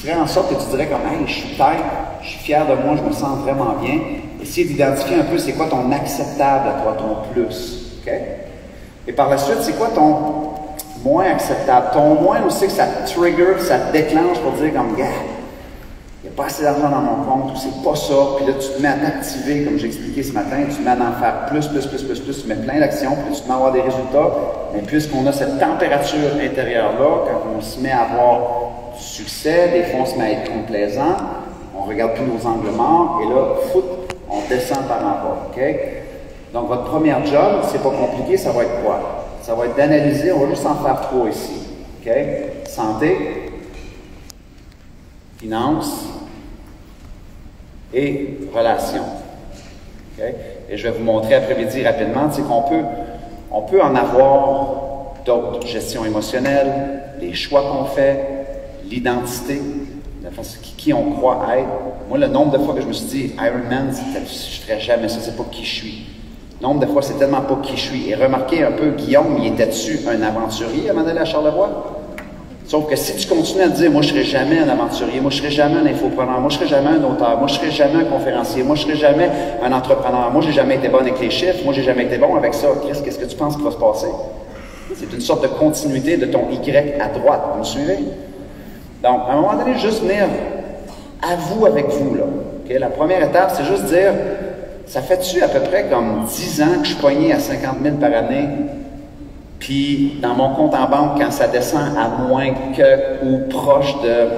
ferait en sorte que tu dirais comme, hey, je suis tête, je suis fier de moi, je me sens vraiment bien. Essayer d'identifier un peu c'est quoi ton acceptable à toi, ton plus. Et par la suite, c'est quoi ton moins acceptable? Ton moins aussi que ça te trigger, ça te déclenche pour dire comme, gars, il n'y a pas assez d'argent dans mon compte, ou c'est pas ça. Puis là, tu te mets à t'activer, comme j'ai expliqué ce matin, tu te mets à en faire plus, plus, plus, plus, plus, tu mets plein d'actions, puis tu te mets à avoir des résultats. Mais puisqu'on a cette température intérieure-là, quand on se met à avoir succès, des fois on se met à être complaisant, on regarde plus nos angles morts, et là, foot, on descend par en bas. Donc, votre premier job, c'est pas compliqué, ça va être quoi? Ça va être d'analyser, on va juste en faire trois ici. OK? Santé, finances et relations. OK? Et je vais vous montrer après-midi rapidement, c'est qu'on peut, on peut en avoir d'autres. Gestion émotionnelle, les choix qu'on fait, l'identité, qui, on croit être. Moi, le nombre de fois que je me suis dit, Iron Man, je ne ferais jamais ça, c'est pas qui je suis. Le nombre de fois, c'est tellement pas qui je suis. Et remarquez un peu, Guillaume, il était-tu un aventurier avant d'aller à Charlevoix? Sauf que si tu continues à dire, moi, je serai jamais un aventurier, moi, je serai jamais un infopreneur, moi, je serai jamais un auteur, moi, je serai jamais un conférencier, moi, je serai jamais un entrepreneur, moi, j'ai jamais été bon avec les chiffres, moi, j'ai jamais été bon avec ça. Chris, qu'est-ce que tu penses qui va se passer? C'est une sorte de continuité de ton Y à droite. Vous me suivez? Donc, à un moment donné, juste venir à vous avec vous, là. La première étape, c'est juste dire, ça fait-tu à peu près comme 10 ans que je suis pogné à 50 000 par année? Puis dans mon compte en banque, quand ça descend à moins que ou proche de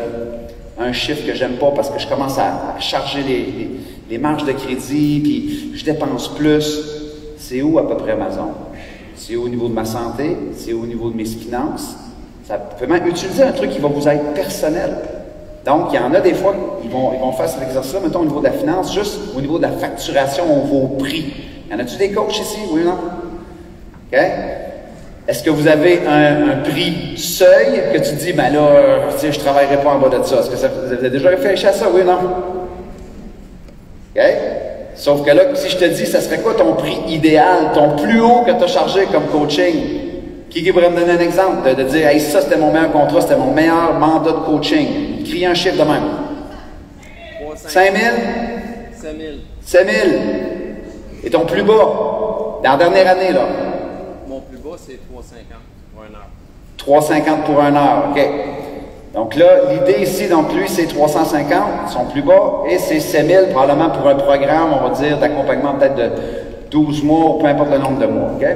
un chiffre que j'aime pas parce que je commence à, charger les, les, marges de crédit, puis je dépense plus, c'est où à peu près ma zone? C'est au niveau de ma santé, c'est au niveau de mes finances? Ça peut même utiliser un truc qui va vous être personnel. Donc, il y en a des fois, ils vont, ils vont faire cet exercice-là, mettons au niveau de la finance, juste au niveau de la facturation, au vos prix. Y en a-tu des coachs ici, oui ou non? OK? Est-ce que vous avez un, prix seuil que tu dis, ben là, je ne travaillerai pas en bas de ça? Est-ce que ça, vous avez déjà réfléchi à ça, oui ou non? OK? Sauf que là, si je te dis, ça serait quoi ton prix idéal, ton plus haut que tu as chargé comme coaching? Qui, pourrait me donner un exemple de, dire, hey, ça c'était mon meilleur contrat, c'était mon meilleur mandat de coaching? Criez un chiffre de même? 5 000? 5 000. 5 000. Et ton plus bas, dans la dernière année, là? c'est 3,50 pour un heure. 3,50 pour un heure, OK. Donc là, l'idée ici, donc lui, c'est 350, son plus bas, et c'est 7000 probablement pour un programme, on va dire, d'accompagnement peut-être de 12 mois, ou peu importe le nombre de mois, OK?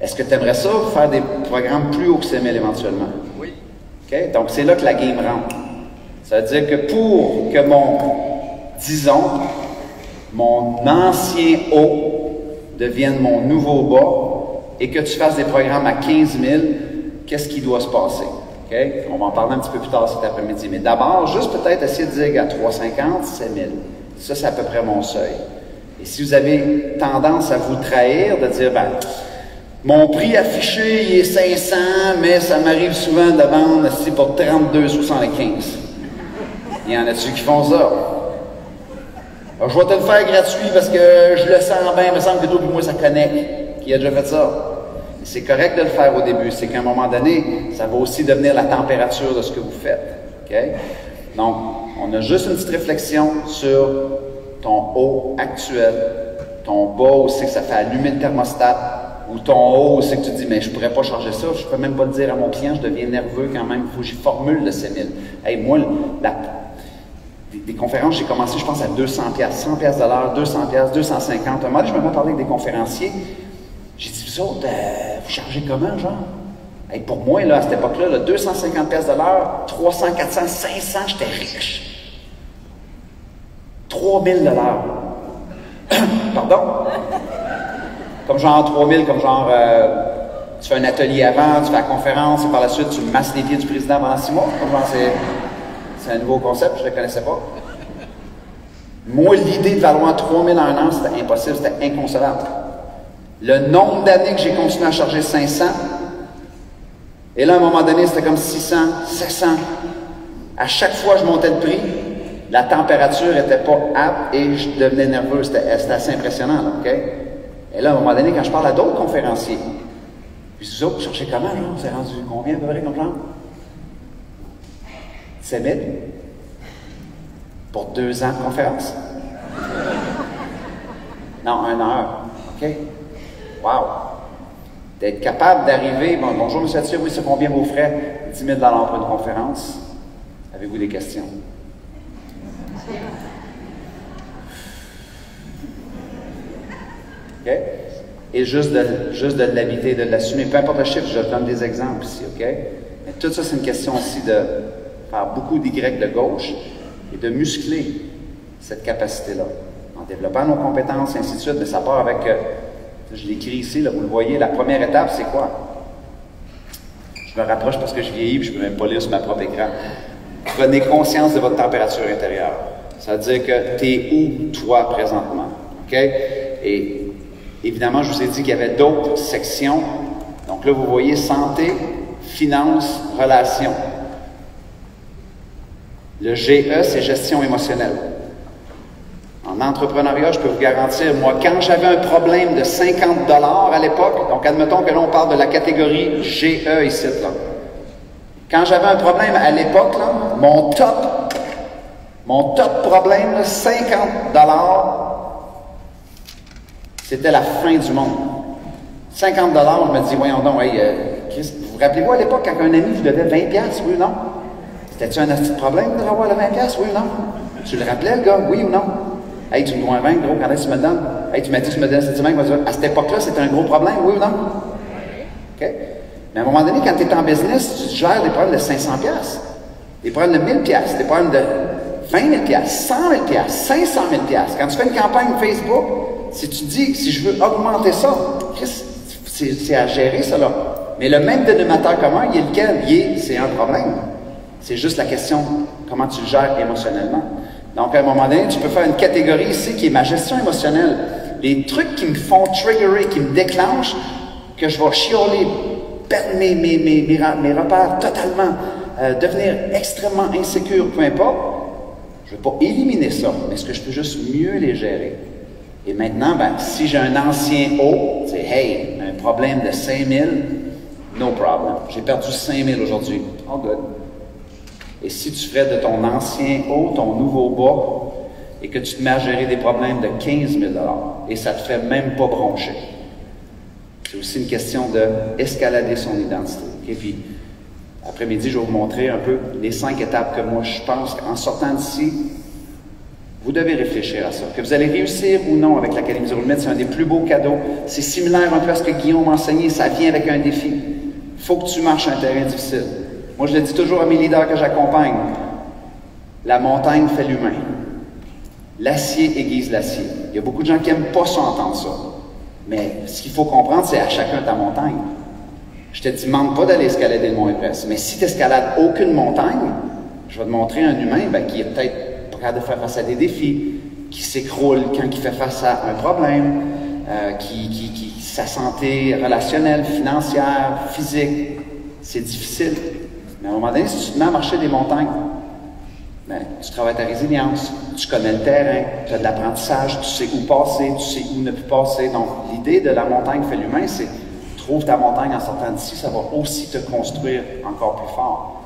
Est-ce que tu aimerais ça, faire des programmes plus hauts que 7000 éventuellement? Oui. OK? Donc c'est là que la game rentre. Ça veut dire que pour que mon, disons, mon ancien haut devienne mon nouveau bas et que tu fasses des programmes à 15 000, qu'est-ce qui doit se passer? On va en parler un petit peu plus tard cet après-midi. Mais d'abord, juste peut-être essayer de dire à 350, c'est 000. Ça, c'est à peu près mon seuil. Et si vous avez tendance à vous trahir, de dire, ben, mon prix affiché, est 500, mais ça m'arrive souvent de vendre ici pour 32,75. Il y en a-tu qui font ça? Alors, je vais te le faire gratuit parce que je le sens bien, il me semble que toi et moi, ça connecte. Qui a déjà fait ça? C'est correct de le faire au début. C'est qu'à un moment donné, ça va aussi devenir la température de ce que vous faites. Donc, on a juste une petite réflexion sur ton haut actuel, ton bas aussi que ça fait allumer le thermostat, ou ton haut aussi que tu dis, mais je pourrais pas changer ça, je peux même pas le dire à mon client, je deviens nerveux quand même, il faut que j'y formule le 7000. Hey, moi, la, des, conférences, j'ai commencé, je pense, à 200 pièces, 100 pièces de l'heure, 200 pièces, 250. Un moment je me mets parler avec des conférenciers. J'ai dit, vous autres, euh, vous chargez comment, genre? Et pour moi, à cette époque-là, 250 pièces de l'heure, 300, 400, 500, j'étais riche. 3000 de l'heure. Pardon? Comme genre 3000, comme genre, euh, tu fais un atelier avant, tu fais la conférence, et par la suite, tu masses les pieds du président pendant six mois. Comme genre, c'est... Un nouveau concept, je ne le connaissais pas. Moi, l'idée de valoir 3000 en un an, c'était impossible, c'était inconcevable. Le nombre d'années que j'ai continué à charger 500, et là, à un moment donné, c'était comme 600, 700. À chaque fois que je montais le prix, la température n'était pas apte et je devenais nerveux. C'était assez impressionnant, OK? Et là, à un moment donné, quand je parle à d'autres conférenciers, dis, vous autres, cherchez comment, genre? C'est rendu combien à peu près comme genre? 7 000? Pour deux ans de conférence? Non, un heure. OK? Wow! D'être capable d'arriver, bon, bonjour, monsieur oui, c'est combien vos frais? 10 000 pour une conférence. Avez-vous des questions? Et juste de, juste de l'habiter, de l'assumer. Peu importe le chiffre, je donne des exemples ici, OK? Mais tout ça, c'est une question aussi de faire beaucoup d'Y de gauche et de muscler cette capacité-là. En développant nos compétences, et ainsi de suite, mais ça part avec, euh, je l'écris ici, là, vous le voyez, la première étape, c'est quoi? Je me rapproche parce que je vieillis, puis je ne peux même pas lire sur ma propre écran. Prenez conscience de votre température intérieure. Ça veut dire que tu es où, toi, présentement? Et évidemment, je vous ai dit qu'il y avait d'autres sections. Donc là, vous voyez santé, finances, relations. Le GE, c'est gestion émotionnelle. En entrepreneuriat, je peux vous garantir, moi, quand j'avais un problème de 50 dollars à l'époque, donc admettons que là, on parle de la catégorie GE ici, là. Quand j'avais un problème à l'époque, mon top, mon top problème, 50 dollars, c'était la fin du monde. 50 dollars, je me dis, voyons donc, hey, euh, Chris, vous rappelez-vous à l'époque quand un ami vous devait 20 piastres, oui ou non? C'était-tu un petit problème de avoir le 20 piastres, oui ou non? Tu le rappelais, le gars, oui ou non? Hey, tu me dois un 20, gros, quand est-ce que tu me donnes? Hey, tu m'as dit tu me donnes cette semaine, à cette époque-là, c'était un gros problème, oui ou non? OK? Mais à un moment donné, quand tu es en business, tu gères des problèmes de 500 pièces, des problèmes de 1000 pièces, des problèmes de 20 000 pièces, 100 000 pièces, 500 000 pièces. Quand tu fais une campagne Facebook, si tu dis si je veux augmenter ça, c'est à gérer là. Mais le même dénominateur commun, il est lequel? Il est, c'est un problème. C'est juste la question comment tu le gères émotionnellement. Donc, à un moment donné, tu peux faire une catégorie ici qui est ma gestion émotionnelle. Les trucs qui me font triggerer, qui me déclenchent, que je vais chioler, perdre mes, mes, mes, mes repères totalement, euh, devenir extrêmement insécure, peu importe. Je ne vais pas éliminer ça, mais est-ce que je peux juste mieux les gérer? Et maintenant, ben, si j'ai un ancien haut, c'est Hey, un problème de 5000, no problem. J'ai perdu 5000 aujourd'hui. All good. Et si tu ferais de ton ancien haut ton nouveau bas et que tu te mets à gérer des problèmes de 15 000 et ça te fait même pas broncher, c'est aussi une question d'escalader son identité. Et Puis, après-midi, je vais vous montrer un peu les cinq étapes que moi, je pense qu'en sortant d'ici, vous devez réfléchir à ça. Que vous allez réussir ou non avec l'Académie du Roulette, c'est un des plus beaux cadeaux. C'est similaire un peu à ce que Guillaume m'a enseigné, ça vient avec un défi. Il faut que tu marches un terrain difficile. Moi, je le dis toujours à mes leaders que j'accompagne. La montagne fait l'humain. L'acier aiguise l'acier. Il y a beaucoup de gens qui n'aiment pas ça entendre ça. Mais ce qu'il faut comprendre, c'est à chacun ta montagne. Je te demande pas d'aller escalader le mont Everest. Mais si tu n'escalades aucune montagne, je vais te montrer un humain ben, qui est peut-être de faire face à des défis, qui s'écroule quand il fait face à un problème, euh, qui, qui, qui, sa santé relationnelle, financière, physique, c'est difficile. Mais à un moment donné, si tu te mets à marcher des montagnes, ben, tu travailles ta résilience, tu connais le terrain, tu as de l'apprentissage, tu sais où passer, tu sais où ne plus passer. Donc, l'idée de la montagne fait l'humain, c'est trouve ta montagne en sortant d'ici, ça va aussi te construire encore plus fort.